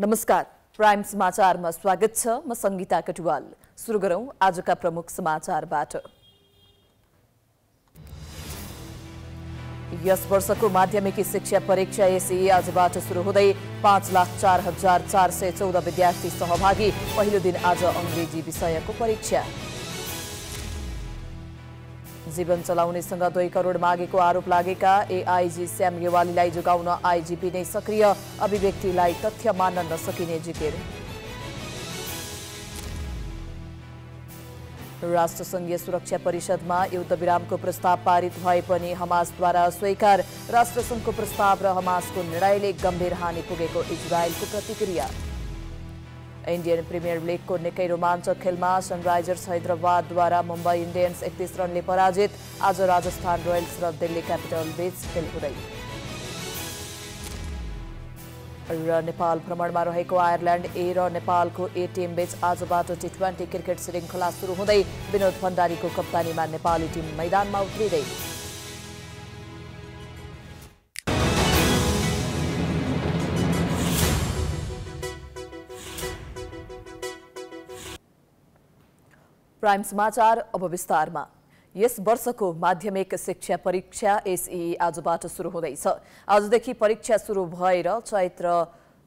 नमस्कार प्राइम समाचारमा स्वागत छ। म सङ्गीता कटुवाल। सुरु गरौं आजका प्रमुख समाचारबाट। यस वर्षको माध्यमिकी शिक्षा परीक्षा एसई आजबाट सुरु हुँदै पाँच लाख चार हजार चार सय चौध विद्यार्थी सहभागी। पहिलो दिन आज अङ्ग्रेजी विषयको परीक्षा। जीवन चलाउनेसँग दुई करोड मागेको आरोप लागेका एआइजी श्याम गेवालीलाई जोगाउन आइजिपी नै सक्रिय अभिव्यक्तिलाई तथ्य मान्न नसकिने जिकिर। राष्ट्रसङ्घीय सुरक्षा परिषदमा युद्धविरामको प्रस्ताव पारित भए पनि हमासद्वारा स्वीकार राष्ट्रसङ्घको प्रस्ताव र हमासको निर्णयले गम्भीर हानि पुगेको इजरायलको प्रतिक्रिया। इन्डियन प्रिमियर लिगको निकै रोमाञ्चक खेलमा सनराइजर्स हैदराबादद्वारा मुम्बई इन्डियन्स एकतिस रनले पराजित। आज राजस्थान रोयल्स र दिल्ली क्यापिटल बीच खेल हुँदै र नेपाल भ्रमणमा रहेको आयरल्यान्ड ए र नेपालको ए टिम बीच आजबाट टी ट्वेन्टी क्रिकेट श्रृङ्खला सुरु हुँदै विनोद भण्डारीको कप्तानीमा नेपाली टिम मैदानमा उत्रिँदै। प्राइम समाचार अब विस्तारमा। यस वर्षको माध्यमिक शिक्षा परीक्षा एसई आजबाट सुरु हुँदैछ। आजदेखि परीक्षा सुरु भएर चैत्र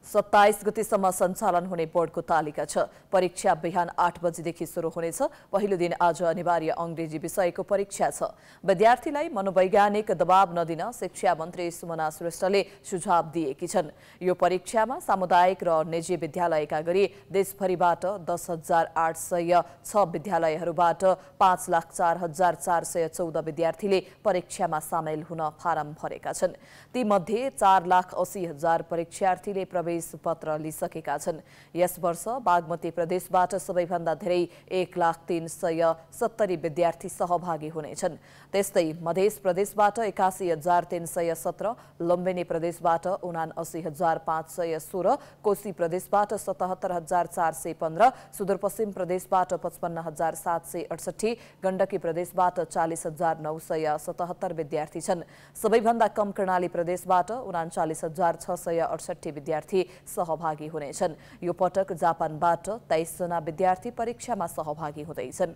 सत्ताइस गतिसम्म सञ्चालन हुने बोर्डको तालिका छ। परीक्षा बिहान आठ बजीदेखि सुरु हुनेछ। पहिलो दिन आज अनिवार्य अङ्ग्रेजी विषयको परीक्षा छ। विद्यार्थीलाई मनोवैज्ञानिक दबाव नदिन शिक्षा मन्त्री सुमना श्रेष्ठले सुझाव दिएकी छन्। यो परीक्षामा सामुदायिक र निजी विद्यालयका गरी देशभरिबाट दस हजार आठ सय छ विद्यालयहरूबाट पाँच लाख चार हजार चार सय चौध विद्यार्थीले परीक्षामा सामेल हुन फारम भरेका छन्। तीमध्ये चार लाख अस्सी हजार परीक्षार्थीले प्रवेश प्रवेश पत्र लिइसकेका छन्। यस वर्ष बागमती प्रदेशबाट सबैभन्दा धेरै एक लाख तीन सय सत्तरी विद्यार्थी सहभागी हुनेछन् त्यस्तै मध्य प्रदेशबाट एकासी हजार तीन सय सत्र लुम्बिनी प्रदेशबाट उना अस्सी हजार पाँच सय सोह्र कोशी प्रदेशबाट सतहत्तर हजार चार सय पन्ध्र सुदूरपश्चिम प्रदेशबाट पचपन्न हजार सात सय अडसठी गण्डकी प्रदेशबाट चालिस हजार नौ सय सतहत्तर विद्यार्थी छन्। सबैभन्दा कम कर्णाली प्रदेशबाट उनाचालिस हजार छ सय अडसठी विद्यार्थी। सहभागी हुनेछन्। यो पटक जापानबाट तेइसजना विद्यार्थी परीक्षामा सहभागी हुँदैछन्।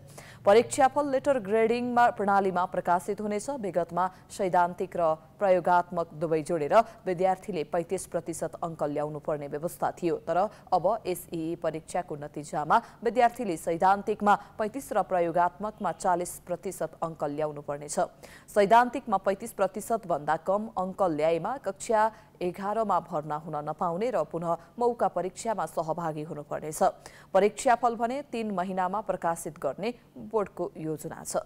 परीक्षाफल लेटर ग्रेडिङमा प्रणालीमा प्रकाशित हुनेछ। विगतमा सैद्धान्तिक र प्रयोगात्मक दुवै जोडेर विद्यार्थीले पैँतिस प्रतिशत अङ्क ल्याउनु पर्ने व्यवस्था थियो। तर अब एसई परीक्षाको नतिजामा विद्यार्थीले सैद्धान्तिकमा पैँतिस र प्रयोगात्मकमा चालिस प्रतिशत अङ्क ल्याउनु पर्नेछ। सैद्धान्तिकमा पैँतिस प्रतिशतभन्दा कम अङ्क ल्याएमा कक्षा एघारमा भर्ना हुन नपाउने र पुनः मौका परीक्षामा सहभागी हुनुपर्नेछ। परीक्षाफल भने तीन महिनामा प्रकाशित गर्ने बोर्डको योजना छ।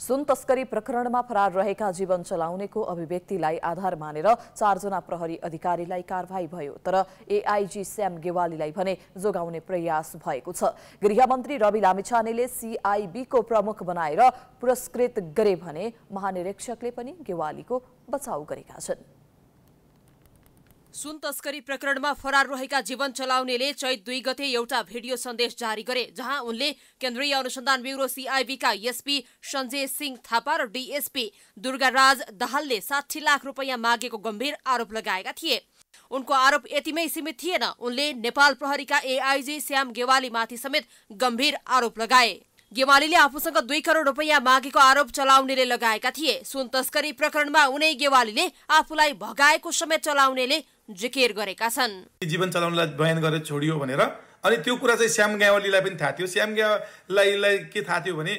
सुन तस्करी प्रकरणमा फरार रहेका जीवन चलाउनेको अभिव्यक्तिलाई आधार मानेर चारजना प्रहरी अधिकारीलाई कारवाही भयो तर एआइजी श्याम गेवालीलाई भने जोगाउने प्रयास भएको छ। गृहमन्त्री रवि लामिछानेले सिआइबीको प्रमुख बनाएर पुरस्कृत गरे भने महानिरीक्षकले पनि गेवालीको बचाउ गरेका छन्। सुन तस्करी प्रकरणमा फरार रहेका जीवन चलाउनेले चैत दुई गते एउटा भिडियो सन्देश जारी गरे जहाँ उनले केन्द्रीय अनुसन्धान ब्युरो सिआइबीका एसपी सञ्जय सिंह थापा र डिएसपी दुर्गाराज दाहालले साठी लाख रुपियाँ मागेको गम्भीर आरोप लगाएका थिए। उनको आरोप यतिमै सीमित थिएन। उनले नेपाल प्रहरीका एआइजी श्याम गेवालीमाथि समेत गम्भीर आरोप लगाए। गेवालीले आफूसँग दुई करोड रुपियाँ मागेको आरोप चलाउनेले लगाएका थिए। सुन तस्करी प्रकरणमा उनै गेवालीले आफूलाई भगाएको समेत चलाउनेले जिकिर गरेका छन्। जीवन चलाउनलाई बयान गरेर छोडियो भनेर। अनि त्यो कुरा चाहिँ श्याम ग्यावालीलाई पनि थाहा थियो। श्याम ग्यावालीलाई के थाहा थियो भने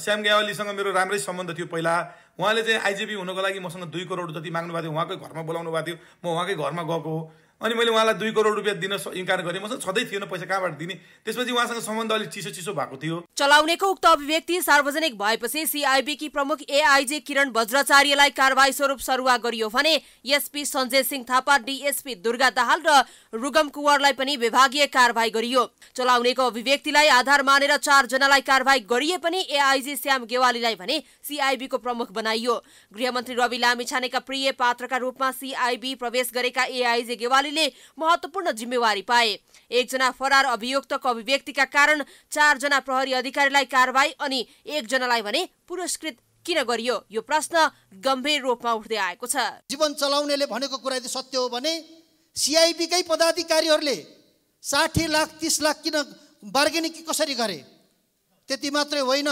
श्याम ग्यावालीसँग मेरो राम्रै सम्बन्ध थियो पहिला। उहाँले चाहिँ आइजिपी हुनको लागि मसँग दुई करोड जति माग्नु भएको थियो उहाँकै घरमा बोलाउनु भएको थियो। म उहाँकै घरमा गएको हो। अनि मैले उहाँलाई दुई करोड रुपियाँ दिन इन्कार गरेँ। मसँग छँदै थिएन पैसा कहाँबाट दिने? त्यसपछि उहाँसँग सम्बन्ध अलिक चिसो चिसो भएको थियो। चलाउनेको उक्त अभिव्यक्ति सार्वजनिक भएपछि सिआइबीकी प्रमुख एआइजी किरण वज्राचार्यलाई कारवाही स्वरूप सरुवा गरियो भने एसपी सञ्जय सिंह थापा डिएसपी दुर्गा दाहाल र रुगम कुवरलाई पनि विभागीय कारवाही गरियो। चलाउनेको अभिव्यक्तिलाई आधार मानेर चारजनालाई कारवाही गरिए पनि एआइजी श्याम गेवालीलाई भने सिआइबीको प्रमुख बनाइयो। गृहमन्त्री रवि लामिछानेका प्रिय पात्रका रूपमा सिआइबी प्रवेश गरेका एआइजी गेवालीले महत्वपूर्ण जिम्मेवारी पाए। एकजना फरार अभियुक्तको अभिव्यक्तिका कारण चारजना प्रहरी अधिकारीलाई कारवाही अनि एकजनालाई भने पुरस्कृत किन गरियो? यो प्रश्न गम्भीर रूपमा उठ्दै आएको छ। जीवन चलाउनेले भनेको कुरा यदि सत्य हो भने सिआइबीकै पदाधिकारीहरूले साठी लाख तिस लाख किन बार्गेनिङ कसरी गरे? त्यति मात्रै होइन।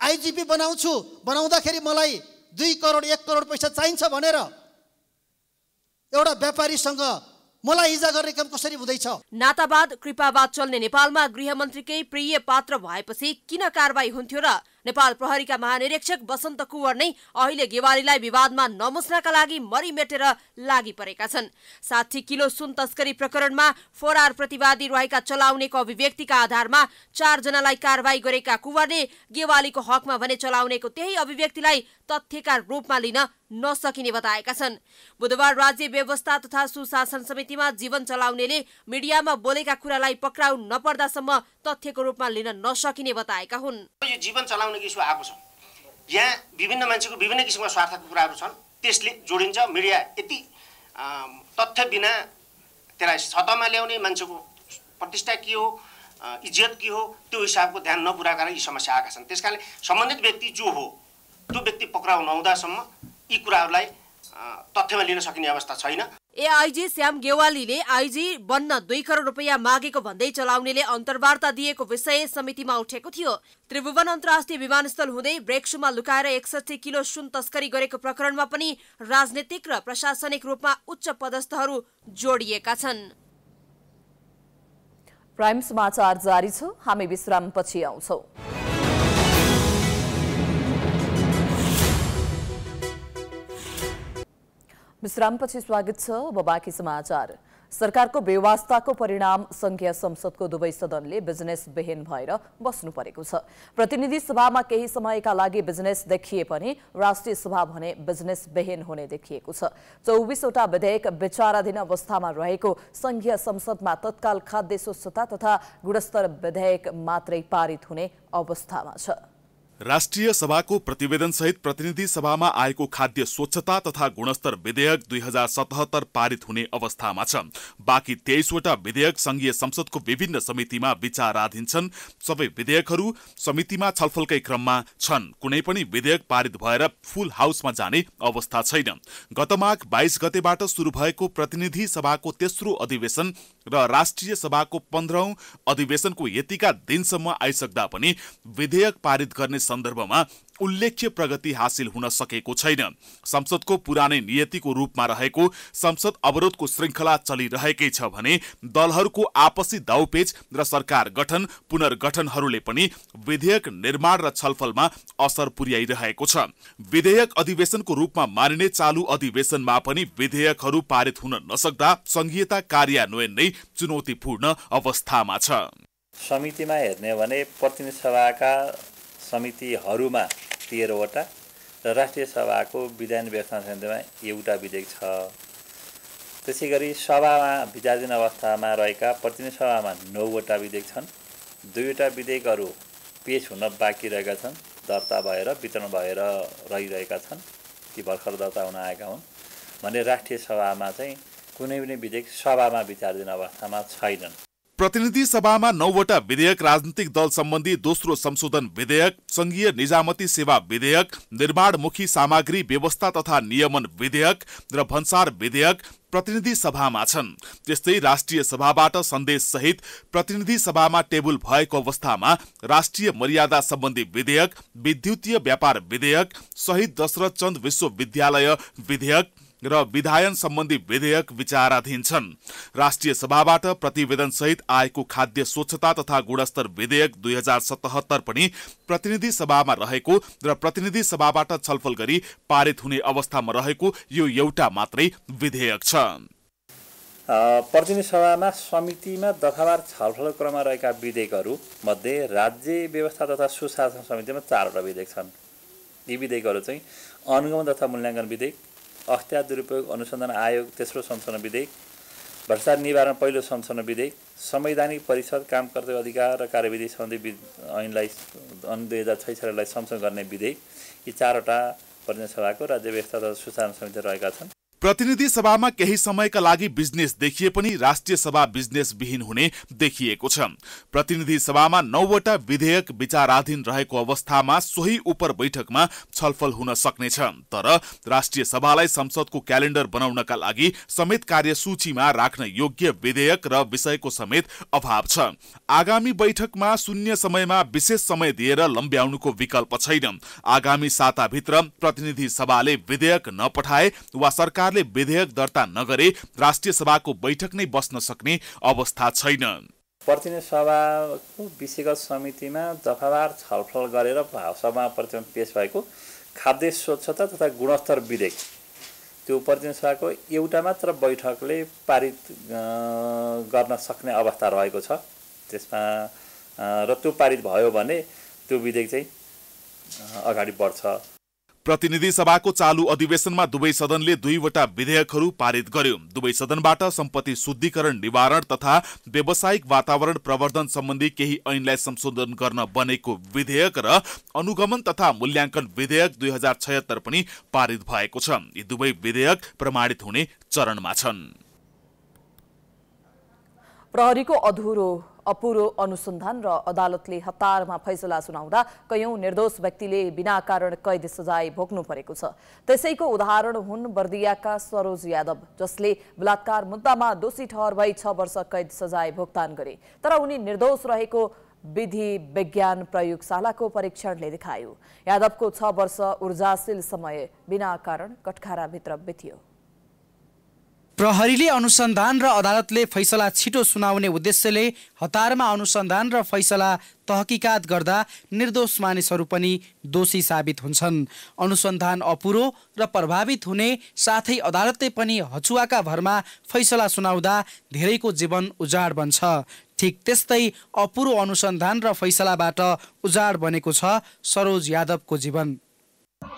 आइजिपी बनाउँछु बनाउँदाखेरि मलाई दुई करोड एक करोड पैसा चाहिन्छ भनेर एउटा व्यापारीसँग मलाई इजा गर्ने काम कसरी हुँदैछ? नातावाद कृपावाद चल्ने नेपालमा गृहमन्त्रीकै प्रिय पात्र भएपछि किन कारवाही हुन्थ्यो र नेपाल प्रहरीका महानिरीक्षक वसन्त कुवर नै अहिले गेवालीलाई विवादमा नमुस्नका लागि मरिमेटेर लागि परेका छन्। साठी किलो सुन तस्करी प्रकरणमा फरार प्रतिवादी रहेका चलाउनेको अभिव्यक्तिका आधारमा चारजनालाई कारवाही गरेका कुवरले गेवालीको हकमा भने चलाउनेको त्यही अभिव्यक्तिलाई तथ्यका रूपमा लिन नसकिने बताएका छन्। बुधबार राज्य व्यवस्था तथा सुशासन समितिमा जीवन चलाउनेले मिडियामा बोलेका कुरालाई पक्राउ नपर्दासम्म तथ्यको रूपमा लिन नसकिने बताएका हुन्। यो जीवन चलाउने आएको छ। यहाँ विभिन्न मान्छेको विभिन्न किसिमका स्वार्थका कुराहरू छन्। त्यसले जोडिन्छ। मिडिया यति तथ्य बिना त्यसलाई सतहमा ल्याउने मान्छेको प्रतिष्ठा के हो इज्जत के हो त्यो हिसाबको ध्यान नपुऱ्याएर यी समस्या आएका छन्। त्यस सम्बन्धित व्यक्ति जो हो त्यो व्यक्ति पक्राउ नहुँदासम्म यी कुराहरूलाई तथ्यमा लिन सकिने अवस्था छैन। एआइजी श्याम गेवालीले आइजी बन्न दुई करोड रुपियाँ मागेको भन्दै चलाउनेले अन्तर्वार्ता दिएको विषय समितिमा उठेको थियो। त्रिभुवन अन्तर्राष्ट्रिय विमानस्थल हुँदै ब्रेक्सुमा लुकाएर एकसठी किलो सुन तस्करी गरेको प्रकरणमा पनि राजनीतिक र प्रशासनिक रूपमा उच्च पदस्थहरू जोडिएका छन्। प्राइम समाचार जारी छ। हामी विश्रामपछि आउँछौँ। विश्रामपछि स्वागत छ। अब बाँकी समाचार। सरकारको व्यवस्थाको परिणाम संघीय संसदको दुवै सदनले बिजनेस बेहेन भएर बस्नु परेको छ। प्रतिनिधि सभामा केही समयका लागि बिजनेस देखिए पनि राष्ट्रिय सभा भने बिजनेस बेहेन हुने देखिएको छ। चौबिसवटा विधेयक विचाराधीन अवस्थामा रहेको संघीय संसदमा तत्काल खाद्य स्वच्छता तथा गुणस्तर विधेयक मात्रै पारित हुने अवस्थामा छ। राष्ट्रिय सभाको प्रतिवेदनसहित प्रतिनिधि सभामा आएको खाद्य स्वच्छता तथा गुणस्तर विधेयक दुई हजार सतहत्तर पारित हुने अवस्थामा छ। बाँकी तेइसवटा विधेयक संघीय संसदको विभिन्न समितिमा विचाराधीन छन् सबै विधेयकहरू समितिमा छलफलकै क्रममा छन्। कुनै पनि विधेयक पारित भएर फुल हाउसमा जाने अवस्था छैन। गत माघ बाइस गतेबाट सुरु भएको प्रतिनिधि सभाको तेस्रो अधिवेशन र राष्ट्रिय सभाको पन्ध्रौं अधिवेशनको यतिका दिनसम्म आइसक्दा पनि विधेयक पारित गर्ने सन्दर्भमा उल्लेख्य प्रगति हासिल हुन सकेको छैन। संसदको पुरानै नियतिको रूपमा रहेको संसद अवरोधको श्रृङ्खला चलिरहेकै छ भने दलहरूको आपसी दाउपेच र सरकार गठन पुनर्गठनहरूले पनि विधेयक निर्माण र छलफलमा असर पुर्याइरहेको छ। विधेयक अधिवेशनको रूपमा मानिने चालु अधिवेशनमा पनि विधेयकहरू पारित हुन नसक्दा संघीयता कार्यान्वयन नै चुनौतीपूर्ण अवस्थामा छ। समितिमा हेर्ने भने प्रतिनिधि सभाका समितिहरूमा तेह्रवटा र राष्ट्रिय सभाको विधान व्यवस्था समितिमा एउटा विधेयक छ। त्यसै गरी सभामा विचाराधीन अवस्थामा रहेका प्रतिनिधि सभामा नौवटा विधेयक छन्। दुईवटा विधेयकहरू पेस हुन बाँकी रहेका छन् दर्ता भएर वितरण भएर रहिरहेका छन्। ती भर्खर दर्ता हुन आएका हुन् भने राष्ट्रिय सभामा चाहिँ कुनै पनि विधेयक सभामा विचाराधीन अवस्थामा छैनन्। प्रतिनिधि सभामा नौवटा विधेयक राजनीतिक दल सम्बन्धी दोस्रो संशोधन विधेयक संघीय निजामती सेवा विधेयक निर्माणमुखी सामग्री व्यवस्था तथा नियमन विधेयक र भन्सार विधेयक प्रतिनिधि सभामा छन्। त्यस्तै राष्ट्रिय सभाबाट सन्देश सहित प्रतिनिधि सभामा टेबुल भएको अवस्थामा राष्ट्रिय मर्यादा सम्बन्धी विधेयक विद्युतीय व्यापार विधेयक शहीद दशरथ चन्द विश्वविद्यालय विधेयक र विधायन सम्बन्धी विधेयक विचाराधीन छन्। राष्ट्रिय सभाबाट प्रतिवेदन सहित आएको खाद्य स्वच्छता तथा गुणस्तर विधेयक दुई हजार सतहत्तर पनि प्रतिनिधि सभामा रहेको र प्रतिनिधि सभाबाट छलफल गरी पारित हुने अवस्थामा रहेको यो एउटा मात्रै विधेयक छ। प्रतिनिधि सभामा समितिमा दफावार छलफल क्रममा रहेका विधेयकहरू मध्ये राज्य व्यवस्था तथा सुशासन समितिमा चारवटा विधेयक छन्। यी विधेयकहरू चाहिँ अनुगमन तथा मूल्याङ्कन विधेयक अख्तियार दुरुपयोग अनुसन्धान आयोग तेस्रो संशोधन विधेयक भ्रष्टाचार निवारण पहिलो संशोधन विधेयक संवैधानिक परिषद काम कर्तव्य अधिकार र कार्यविधि सम्बन्धी ऐनलाई ऐन दुई हजार छैसठीलाई संशोधन गर्ने विधेयक यी चारवटा प्रतिनिधि सभाको राज्य व्यवस्था तथा सुशासन समिति रहेका छन्। प्रतिनिधि सभामा केही समयका लागि बिजनेस देखिए पनि राष्ट्रिय सभा बिजनेस विहीन हुने देखिएको छ। प्रतिनिधि सभामा नौवटा विधेयक विचाराधीन रहेको अवस्थामा सोही उपर बैठकमा छलफल हुन सक्नेछ। तर राष्ट्रिय सभालाई संसदको क्यालेण्डर बनाउनका लागि समेत कार्यसूचीमा राख्न योग्य विधेयक र विषयको समेत अभाव छ। आगामी बैठकमा शून्य समयमा विशेष समय दिएर लम्ब्याउनुको विकल्प छैन। आगामी साताभित्र प्रतिनिधि सभाले विधेयक नपठाए वा सरकार सरकारले विधेयक दर्ता नगरे राष्ट्रिय सभाको बैठक नै बस्न सक्ने अवस्था छैन। प्रतिनिधि सभाको विषयगत समितिमा दफावार छलफल गरेर सभामा प्रतिमा पेश भएको खाद्य स्वच्छता तथा गुणस्तर विधेयक त्यो प्रतिनिधि सभाको एउटा मात्र बैठकले पारित गर्न सक्ने अवस्था रहेको छ। त्यसमा र त्यो पारित भयो भने त्यो विधेयक चाहिँ अगाडि बढ्छ। प्रतिनिधि सभाको चालु अधिवेशनमा दुवै सदनले दुईवटा विधेयकहरू पारित गर्यो। दुवै सदनबाट सम्पत्ति शुद्धिकरण निवारण तथा व्यावसायिक वातावरण प्रवर्धन सम्बन्धी केही ऐनलाई संशोधन गर्न बनेको विधेयक र अनुगमन तथा मूल्याङ्कन विधेयक दुई हजार छयत्तर पनि पारित भएको छ। यी दुवै विधेयक प्रमाणित हुने चरणमा छन्। प्रहरीको अधुरो अपुरो अनुसन्धान र अदालतले हतारमा फैसला सुनाउँदा कयौं निर्दोष व्यक्तिले बिना कारण कैद सजाय भोग्नु परेको छ। त्यसैको उदाहरण हुन् बर्दियाका सरोज यादव जसले बलात्कार मुद्दामा दोषी ठहर भई छ वर्ष कैद सजाय भुक्तान गरे तर उनी निर्दोष रहेको विधि विज्ञान प्रयोगशालाको परीक्षणले देखायो। यादवको छ वर्ष ऊर्जाशील समय बिना कारण कटखाराभित्र बित्यो। प्रहरीले अनुसन्धान र अदालतले फैसला छिटो सुनाउने उद्देश्यले हतारमा अनुसन्धान र फैसला तहकिकात गर्दा निर्दोष मानिसहरू पनि दोषी साबित हुन्छन्। अनुसन्धान अपुरो र प्रभावित हुने साथै अदालतले पनि हचुवाका भरमा फैसला सुनाउँदा धेरैको जीवन उजाड बन्छ। ठिक त्यस्तै अपुरो अनुसन्धान र फैसलाबाट उजाड बनेको छ सरोज यादवको जीवन।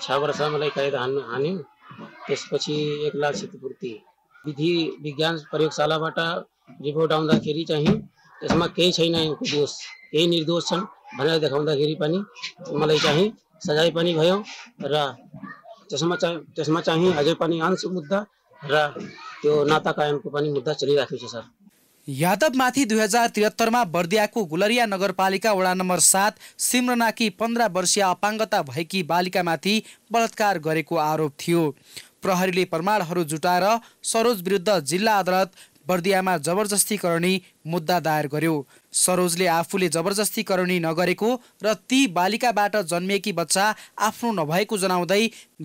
छ वर्ष मलाई कैद हान्यो। त्यसपछि एक लाख क्षतिपूर्ति। विधि विज्ञान प्रयोगशालाबाट रिपोर्ट आउँदाखेरि चाहिँ। यसमा केही छैन दोष। केही निर्दोष छन् भनेर देखाउँदाखेरि पनि। मलाई चाहिँ सजाय पनि भयो र। त्यसमा चाहिँ त्यसमा चाहिँ अझै पनि अंश मुद्दा र। त्यो नाता कायमको पनि मुद्दा चलिरहेको छ सर। यादवमाथि दुई हजार त्रिहत्तरमा बर्दियाको गुलरिया नगरपालिका वडा नम्बर सात सिमरनाकी पन्ध्र वर्षीय अपाङ्गता भएकी बालिकामाथि बलात्कार गरेको आरोप थियो। प्रहरीले प्रमाणहरू जुटाएर सरोज विरुद्ध जिल्ला अदालत बर्दियामा जबरजस्ती करणी मुद्दा दायर गर्यो। सरोजले आफूले जबरजस्ती करणी नगरेको र ती बालिकाबाट जन्मिएकी बच्चा आफ्नो नभएको जनाउँदै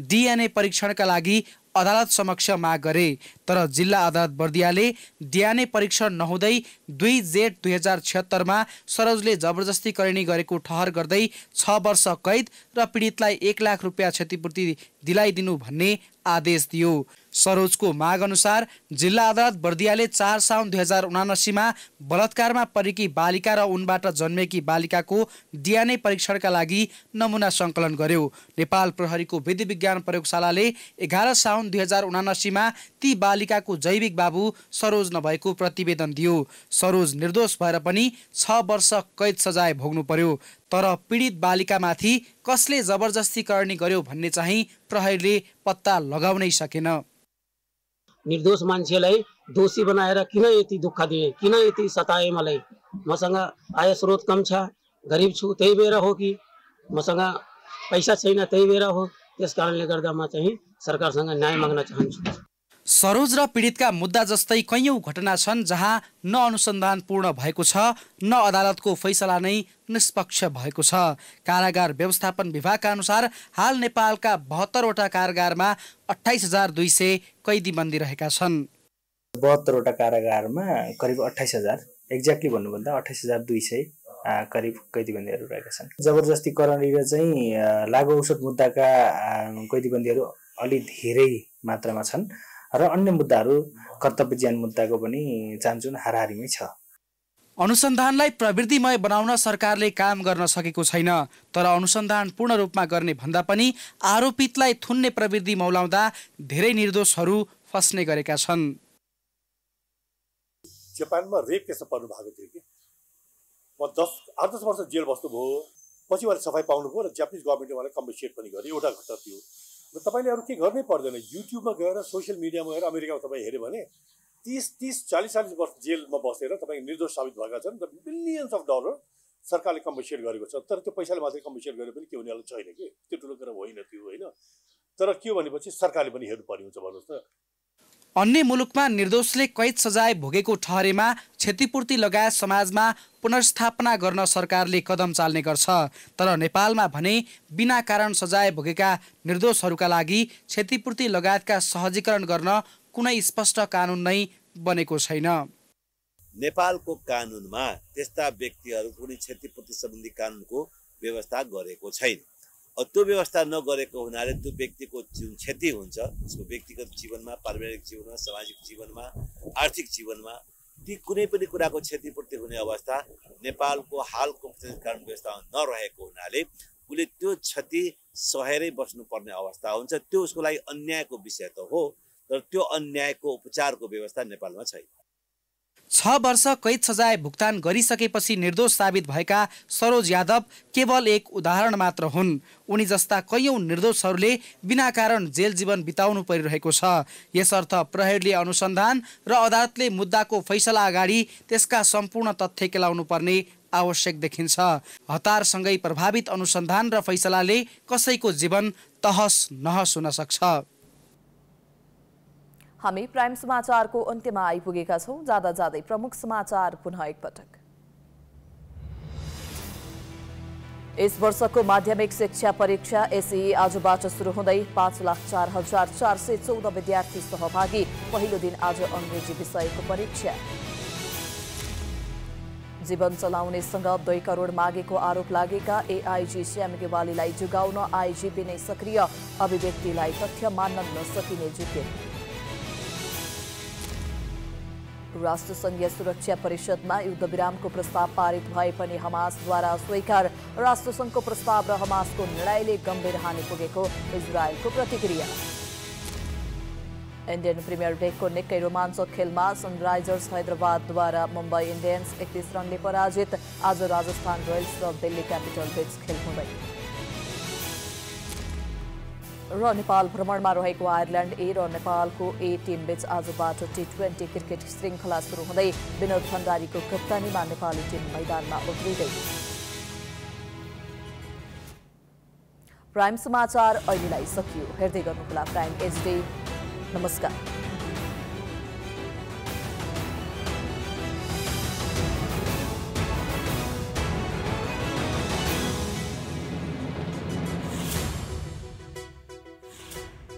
डिएनए परीक्षणका लागि अदालत समक्ष माग गरे। तर जिल्ला अदालत बर्दियाले डिएनए परीक्षण नहुँदै दुई जेठ दुई हजार छिहत्तरमा सरोजले जबरजस्ती करणी गरेको ठहर गर्दै छ वर्ष कैद र पीडितलाई एक लाख रुपियाँ क्षतिपूर्ति दिलाइदिनु भन्ने आदेश दियो। सरोजको माग अनुसार जिल्ला अदालत बर्दियाले चार साउन दुई हजार उनासीमा बलात्कारमा परेकी बालिका र उनबाट जन्मेकी बालिकाको डिएनए परीक्षणका लागि नमुना सङ्कलन गर्यो। नेपाल प्रहरीको विधि विज्ञान प्रयोगशालाले एघार साउन दुई हजार उनासीमा ती बालिकाको जैविक बाबु सरोज नभएको प्रतिवेदन दियो। सरोज निर्दोष भएर पनि छ वर्ष कैद सजाय भोग्नु पर्यो। तर पीडित बालिकामाथि कसले जबरजस्ती करणी गर्यो भन्ने चाहिँ प्रहरीले पत्ता लगाउनै सकेन। निर्दोष मान्छेलाई दोषी बनाएर किन यति दुःख दिए? किन यति सताए मलाई? मसँग आय स्रोत कम छ गरिब छु त्यही भएर हो कि? मसँग पैसा छैन त्यही भएर हो? त्यस कारणले गर्दा म चाहिँ सरकारसँग न्याय माग्न चाहन्छु। सरोज र पीडितका मुद्दा जस्तै कैयौँ घटना छन् जहाँ न अनुसन्धान पूर्ण भएको छ न अदालतको फैसला नै निष्पक्ष भएको छ। कारागार व्यवस्थापन विभागका अनुसार हाल नेपालका बहत्तरवटा कारागारमा अठाइस हजार दुई सय कैदी बन्दी रहेका छन्। बहत्तरवटा कारागारमा करिब अठाइस हजार एक्ज्याक्टली भन्नुभन्दा अठाइस हजार दुई सय करिब कैदीबन्दीहरू रहेका छन्। जबरजस्ती करणीय चाहिँ लागु औषध मुद्दाका कैदीबन्दीहरू अलि धेरै मात्रामा छन्। र अन्य मुद्दाहरू कर्तव्य ज्यान मुद्दाको पनि चान्चुन हाराहारीमै छ। अनुसन्धानलाई प्रवृत्तिमय बनाउन सरकारले काम गर्न सकेको छैन तर अनुसन्धान पूर्ण रूपमा गर्ने भन्दा पनि आरोपितलाई थुन्ने प्रवृत्ति मौलाउँदा धेरै निर्दोषहरू फस्ने गरेका छन्। जापानमा रेप केसमा पर्नु भएको थियो कि? म दस आठ दस वर्ष जेल बस्नुभयो पछि उहाँले सफाइ पाउनुभयो र जापानिज गभर्मेन्टले उहाँलाई कम्पेसेट पनि गर्यो एउटा घटना थियो। र तपाईँले अरू के गर्नै पर्दैन? युट्युबमा गएर सोसियल मिडियामा गएर अमेरिकामा तपाईँ हेऱ्यो भने तिस तिस चालिस चालिस वर्ष जेलमा बसेर तपाईँ निर्दोष साबित भएका छन् र बिलियन्स अफ डलर सरकारले कम्पेसेट गरेको छ। तर त्यो पैसाले मात्रै कम्पेसेट गरे पनि के हुनेवाला छैन कि? त्यो ठुलो कुरा होइन त्यो होइन। तर के भनेपछि सरकारले पनि हेर्नुपर्ने हुन्छ भन्नुहोस् त अन्य मुलुकमा निर्दोषले कैद सजाय भोगेको ठहरेमा क्षतिपूर्ति लगायत समाजमा पुनर्स्थापना गर्न सरकारले कदम चाल्ने गर्छ। तर नेपालमा भने बिना कारण सजाय भोगेका निर्दोषहरूका लागि क्षतिपूर्ति लगायतका सहजीकरण गर्न कुनै स्पष्ट कानुन नै बनेको छैन। नेपालको कानुनमा त्यस्ता व्यक्तिहरू कुनै क्षतिपूर्ति सम्बन्धी कानुनको व्यवस्था गरेको छैन। त्यो व्यवस्था नगरेको हुनाले त्यो व्यक्तिको जुन क्षति हुन्छ। उसको व्यक्तिगत जीवनमा पारिवारिक जीवनमा सामाजिक जीवनमा आर्थिक जीवनमा ती कुनै पनि कुराको क्षतिपूर्ति हुने अवस्था नेपालको हालको कानुन व्यवस्थामा नरहेको हुनाले उसले त्यो क्षति सहेरै बस्नुपर्ने अवस्था हुन्छ। त्यो उसको लागि अन्यायको विषय त हो तर त्यो अन्यायको उपचारको व्यवस्था नेपालमा छैन। छ वर्ष कैद सजाय भुक्तान गरिसकेपछि निर्दोष साबित भएका सरोज यादव केवल एक उदाहरण मात्र हुन्। उनी जस्ता कैयौँ निर्दोषहरूले बिना कारण जेल जीवन बिताउनु परिरहेको छ। यसर्थ प्रहरीले अनुसन्धान र अदालतले मुद्दाको फैसला अगाडि त्यसका सम्पूर्ण तथ्य केलाउनु पर्ने आवश्यक देखिन्छ। हतारसँगै प्रभावित अनुसन्धान र फैसलाले कसैको जीवन तहस नहस हुन सक्छ। हामी प्राइम समाचारको अन्त्यमा आइपुगेका छौँ। जाँदा जाँदै प्रमुख समाचार पुनः एकपटक। यस वर्षको माध्यमिक शिक्षा परीक्षा एसई आजबाट सुरु हुँदै पाँच लाख चार हजार चार सय चौध विद्यार्थी सहभागी। पहिलो दिन आज अङ्ग्रेजी विषयको परीक्षा। जीवन चलाउनेसँग दुई करोड मागेको आरोप लागेका एआइजी श्याम गेवालीलाई जुगाउन आइजिपी नै सक्रिय। अभिव्यक्तिलाई तथ्य मान्न नसकिने जिज्ञेस राष्ट्रसङ्घीय सुरक्षा परिषदमा युद्धविरामको प्रस्ताव पारित भए पनि हमासद्वारा स्वीकार राष्ट्रसङ्घको प्रस्ताव र हमासको निर्णयले गम्भीर हानि पुगेको इजरायलको प्रतिक्रिया। इन्डियन प्रिमियर लिगको निकै रोमाञ्चक खेलमा सनराइजर्स हैदराबादद्वारा मुम्बई इन्डियन्स एकतिस रनले पराजित। आज राजस्थान रोयल्स र दिल्ली क्यापिटल बिच खेल र नेपाल भ्रमणमा रहेको आयरल्यान्ड ए र नेपालको ए टिम बीच आजबाट टी ट्वेन्टी क्रिकेट श्रृङ्खला सुरु हुँदै विनोद भण्डारीको कप्तानीमा नेपाली टिम मैदानमा उत्रिँदै प्राइम समाचार अहिलेलाई सकियो हेर्दै गर्नुहोला प्राइम एचडी नमस्कार